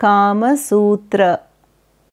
Kamasutra.